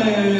Amen.